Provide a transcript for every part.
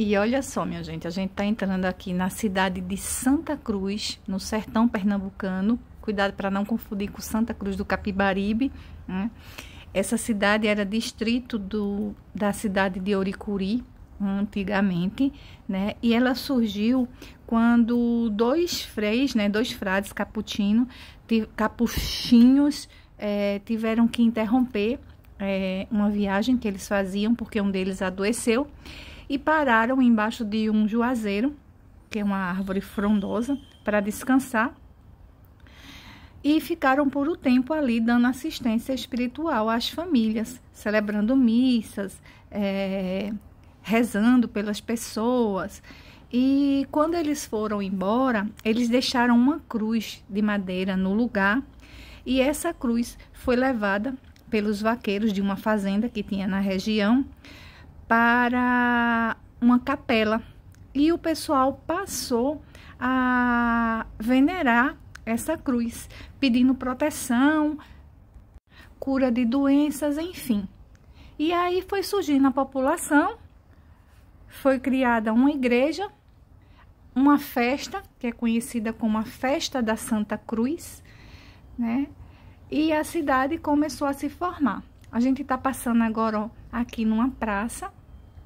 E olha só, minha gente, a gente está entrando aqui na cidade de Santa Cruz, no sertão pernambucano. Cuidado para não confundir com Santa Cruz do Capibaribe. Né? Essa cidade era distrito do, da cidade de Oricuri, antigamente, né? E ela surgiu quando dois freis, né, dois frades caputino, capuchinhos, é, tiveram que interromper é, uma viagem que eles faziam porque um deles adoeceu e pararam embaixo de um juazeiro, que é uma árvore frondosa, para descansar. E ficaram por um tempo ali dando assistência espiritual às famílias, celebrando missas, é, rezando pelas pessoas. E quando eles foram embora, eles deixaram uma cruz de madeira no lugar. E essa cruz foi levada pelos vaqueiros de uma fazenda que tinha na região para uma capela e o pessoal passou a venerar essa cruz, pedindo proteção, cura de doenças, enfim. E aí foi surgindo a população, foi criada uma igreja, uma festa, que é conhecida como a Festa da Santa Cruz, né? E a cidade começou a se formar. A gente está passando agora ó, aqui numa praça,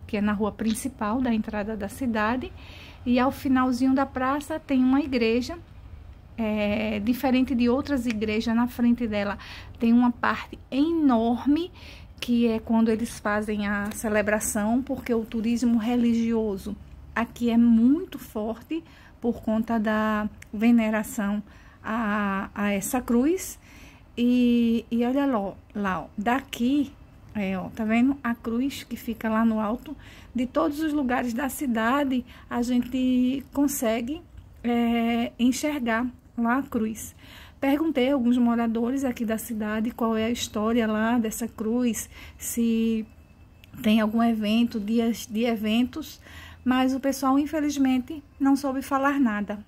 que é na rua principal da entrada da cidade, e ao finalzinho da praça tem uma igreja, é, diferente de outras igrejas, na frente dela tem uma parte enorme que é quando eles fazem a celebração, porque o turismo religioso aqui é muito forte por conta da veneração a, a essa cruz. E, e olha lá, lá ó, daqui, é, ó, tá vendo a cruz que fica lá no alto? De todos os lugares da cidade, a gente consegue é, enxergar lá a cruz. Perguntei a alguns moradores aqui da cidade qual é a história lá dessa cruz, se tem algum evento, dias de eventos, mas o pessoal infelizmente não soube falar nada.